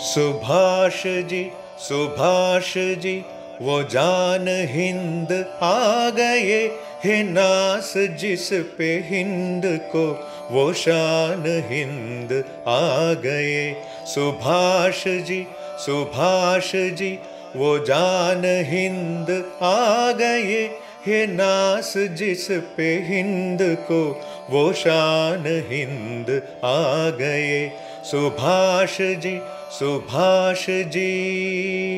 सुभाष जी सुभाष जी, वो जान हिंद आ गए। हे नास जिस पे हिंद को, वो शान हिंद आ गए। सुभाष जी सुभाष जी वो जान हिंद आ गए हे नास जिस पे हिंद को, वो शान हिंद आ गए। सुभाष जी सुभाष जी।